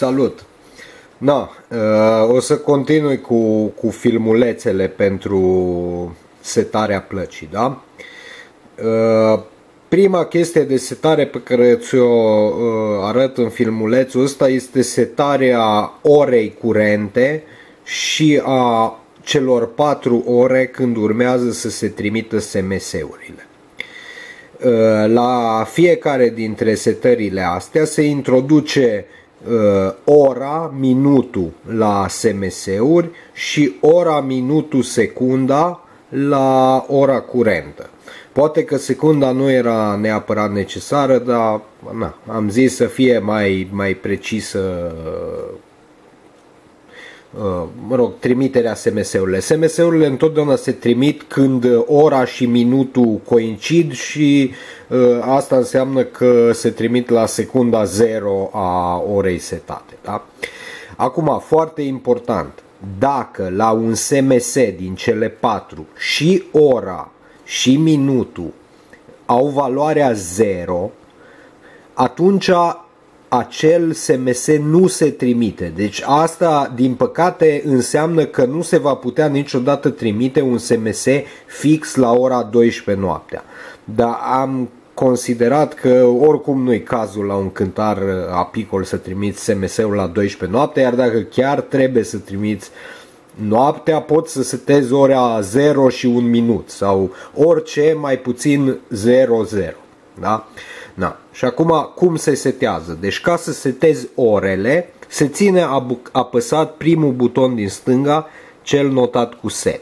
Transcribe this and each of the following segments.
Salut! Na, uh, o să continui cu, cu filmulețele pentru setarea plăcii, da? Uh, prima chestie de setare pe care ți-o uh, arăt în filmulețul ăsta este setarea orei curente și a celor 4 ore când urmează să se trimită SMS-urile. La fiecare dintre setările astea se introduce uh, ora, minutul la SMS-uri și ora, minutul, secunda la ora curentă. Poate că secunda nu era neapărat necesară, dar na, am zis să fie mai, mai precisă Uh, mă rog, trimiterea SMS-urile. SMS-urile întotdeauna se trimit când ora și minutul coincid și uh, asta înseamnă că se trimit la secunda 0 a orei setate. Da? Acum, foarte important, dacă la un SMS din cele patru și ora și minutul au valoarea 0, atunci acel SMS nu se trimite. Deci asta, din păcate, înseamnă că nu se va putea niciodată trimite un SMS fix la ora 12 noaptea. Dar am considerat că oricum nu e cazul la un cântar apicol să trimiți SMS-ul la 12 noaptea, iar dacă chiar trebuie să trimiți noaptea, poți să setezi ora 0 și 1 minut sau orice mai puțin 00. Da? Da. Și acum cum se setează? Deci ca să setezi orele, se ține apăsat primul buton din stânga, cel notat cu set.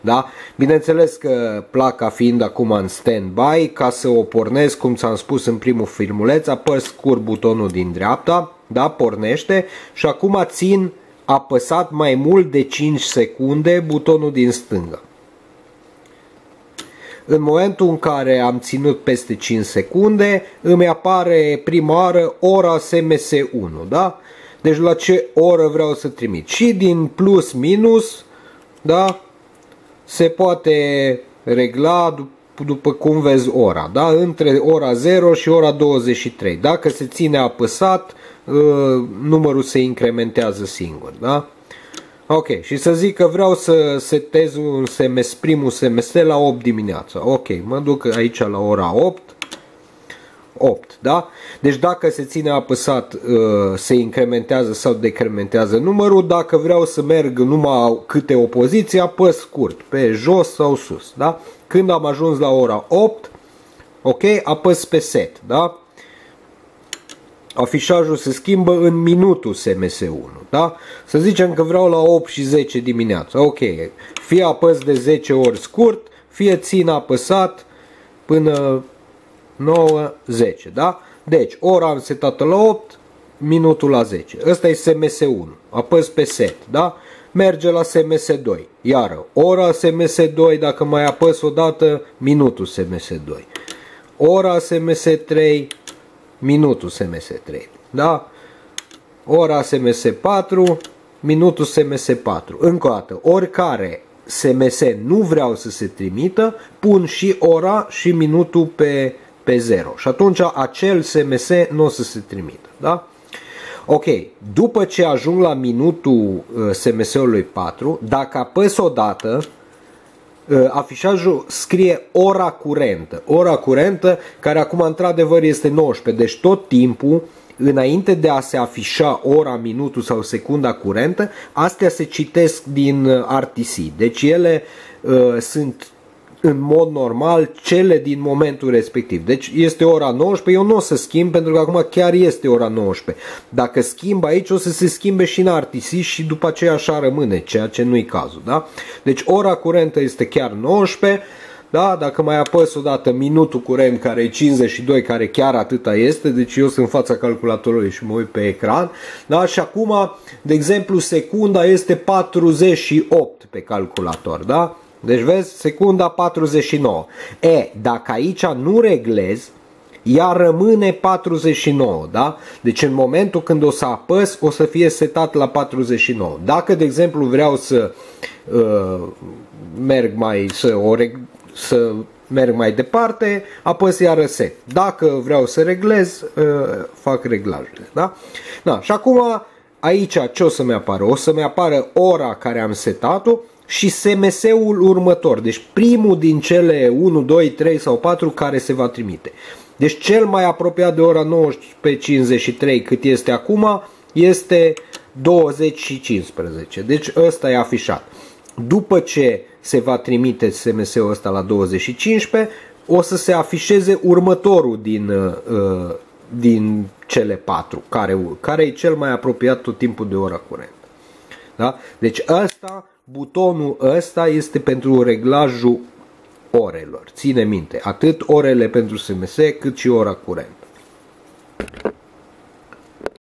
Da? Bineînțeles că placa fiind acum în stand-by, ca să o pornesc, cum ți-am spus în primul filmuleț, apăs scurt butonul din dreapta, da? pornește și acum țin apăsat mai mult de 5 secunde butonul din stânga. În momentul în care am ținut peste 5 secunde, îmi apare prima oară ora SMS1, da? Deci la ce oră vreau să trimit. Și din plus minus, da? Se poate regla dup- după cum vezi ora, da? Între ora 0 și ora 23. Dacă se ține apăsat, ă, numărul se incrementează singur, da? Ok, și să zic că vreau să setez un SMS, primul SMS la 8 dimineața. Ok, mă duc aici la ora 8. 8, da? Deci dacă se ține apăsat, uh, se incrementează sau decrementează numărul. Dacă vreau să merg numai câte o poziție, apăs scurt, pe jos sau sus, da? Când am ajuns la ora 8, ok, apăs pe set, da? Afișajul se schimbă în minutul SMS1, da? Să zicem că vreau la 8 și 10 dimineața, ok, fie apăs de 10 ori scurt, fie țin apăsat până 9, 10, da? Deci, ora am setat la 8, minutul la 10. Ăsta e SMS1, apăs pe set, da? Merge la SMS2, iară, ora SMS2, dacă mai apăs o dată, minutul SMS2. Ora SMS3, minutul SMS3. Da? Ora SMS4, minutul SMS4. Încă o dată, oricare SMS nu vreau să se trimită, pun și ora și minutul pe, pe 0. Și atunci acel SMS nu o să se trimită. Da? Ok, după ce ajung la minutul uh, SMS-ului 4, dacă apăs o dată, Uh, afișajul scrie ora curentă. Ora curentă care acum într-adevăr este 19. Deci tot timpul înainte de a se afișa ora, minutul sau secunda curentă, astea se citesc din uh, RTC. Deci ele uh, sunt în mod normal cele din momentul respectiv. Deci este ora 19, eu nu o să schimb pentru că acum chiar este ora 19. Dacă schimb aici o să se schimbe și în RTC și după aceea așa rămâne, ceea ce nu-i cazul. Da? Deci ora curentă este chiar 19, da? Dacă mai apăs o dată minutul curent care e 52, care chiar atâta este, deci eu sunt în fața calculatorului și mă uit pe ecran, da? Și acum, de exemplu, secunda este 48 pe calculator, da? Deci vezi, secunda 49. E, dacă aici nu reglez, ea rămâne 49, da? Deci în momentul când o să apăs, o să fie setat la 49. Dacă, de exemplu, vreau să uh, merg mai, să, o reg- să merg mai departe, apăs iară set. Dacă vreau să reglez, uh, fac reglajele. Da? Da, și acum aici ce o să-mi apară? O să-mi apară ora care am setat-o și SMS-ul următor. Deci primul din cele 1, 2, 3 sau 4 care se va trimite. Deci cel mai apropiat de ora 19.53 cât este acum este 20 și 15. Deci ăsta e afișat. După ce se va trimite SMS-ul ăsta la 20 și 15, o să se afișeze următorul din, uh, din cele patru, care, care e cel mai apropiat tot timpul de ora curentă. Da? Deci ăsta, butonul ăsta este pentru reglajul orelor. Ține minte, atât orele pentru SMS cât și ora curentă.